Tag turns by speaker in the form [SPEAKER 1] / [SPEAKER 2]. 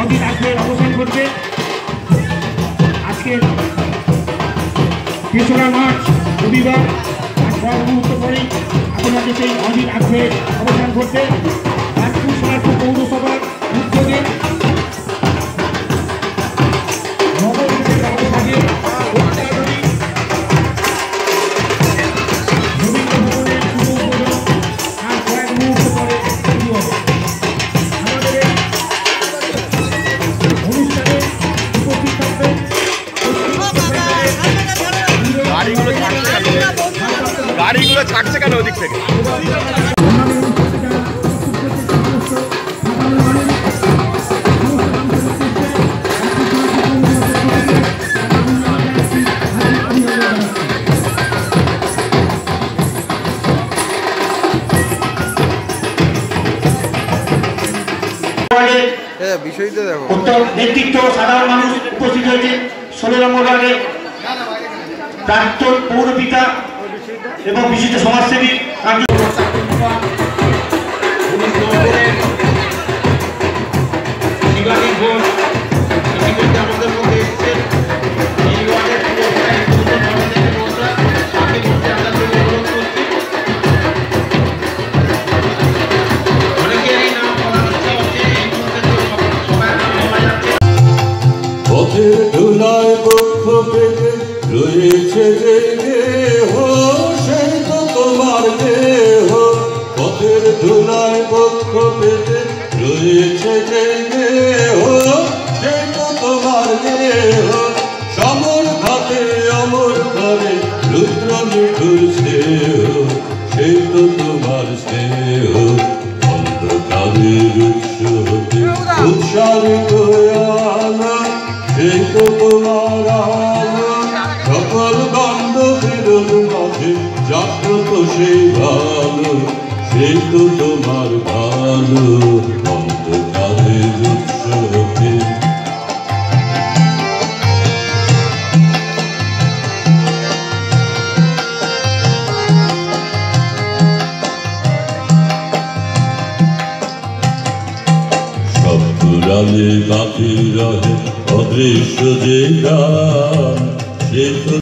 [SPEAKER 1] অদিন আজকে অবস্থান করছে আজকের তেসরা মার্চ রবিবার আজ পরেই আপনাদের সেই অদিন আজকে অবস্থান ঘটবে
[SPEAKER 2] গাড়িগুলো ছাড়ছে কেন ওদিক থেকে?
[SPEAKER 3] বিষয়টা দেখো।
[SPEAKER 1] নেতৃত্ব সাধারণ মানুষ উপস্থিত হয়েছে। ষোলো নম্বর ওয়ার্ডে প্রাক্তন পৌরপিতা এবং বিশিষ্ট সমাজসেবী
[SPEAKER 4] আমাদের মধ্যে
[SPEAKER 5] রয়েছে যে দেহ তো তোমার দেহ, সমর ঘাতে অমর করে রুদ্র নিঠুর স্নেহ সেই তো তোমার স্নেহ। অন্ধকারের উৎস হতে উৎসারিত আলো সেই তো তোমার সকল গন্ধ ফেরত মাঝে জাগ্রত সেই ভালো। সেই তো তোমার ভালো অন্ধকারের উৎস হতে সব পুরালে বাকি রহে অদৃশ্য যে গান, সে তো